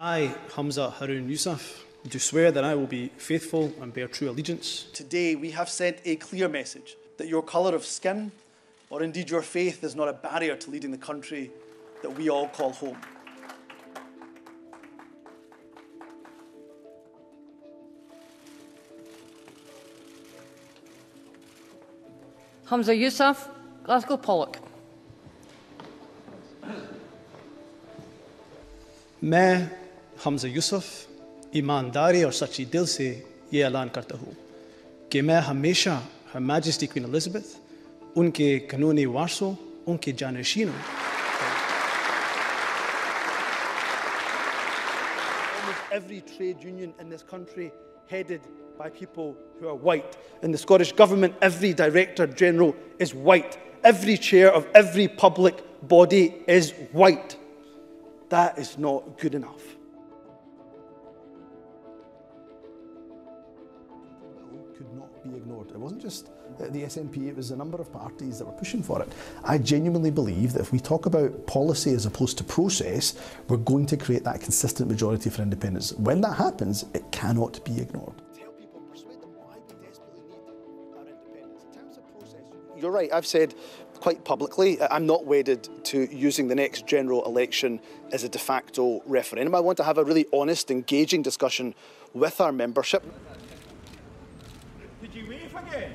I, Humza Haroon Yousaf, do swear that I will be faithful and bear true allegiance Today, we have sent a clear message that your colour of skin, or indeed your faith, is not a barrier to leading the country that we all call home. Humza Yousaf, Glasgow Pollok. मैं हमजा यूसुफ ईमानदारी और सच्ची दिल से ये ऐलान करता हूँ कि मैं हमेशा हर मैजेस्टी क्वीन एलिजाबेथ उनके कानूनी वारसों उनके जानशीनों Almost every trade union in this country headed by people who are white. In the Scottish Government, every Director General is white. Every chair of every public body is white. That is not good enough. Could not be ignored. It wasn't just uh, the SNP, it was a number of parties that were pushing for it. I genuinely believe that if we talk about policy as opposed to process, we're going to create that consistent majority for independence. When that happens, it cannot be ignored. You're right. I've said quite publicly, uh, I'm not wedded to using the next general election as a de facto referendum. I want to have a really honest, engaging discussion with our membership. Did you wave again?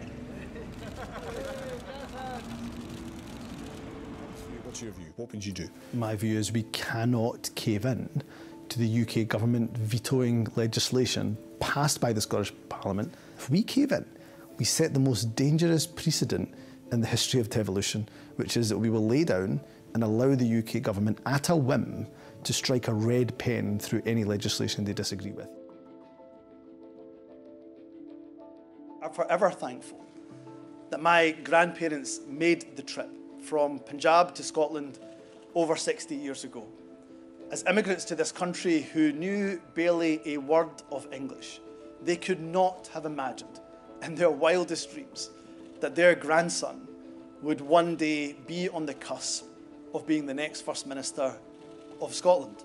What's your view? What would you do? My view is we cannot cave in to the UK government vetoing legislation passed by the Scottish Parliament. If we cave in, we set the most dangerous precedent in the history of devolution, which is that we will lay down and allow the UK government at a whim to strike a red pen through any legislation they disagree with. I'm forever thankful that my grandparents made the trip from Punjab to Scotland over 60 years ago. As immigrants to this country who knew barely a word of English, they could not have imagined in their wildest dreams that their grandson would one day be on the cusp of being the next First Minister of Scotland.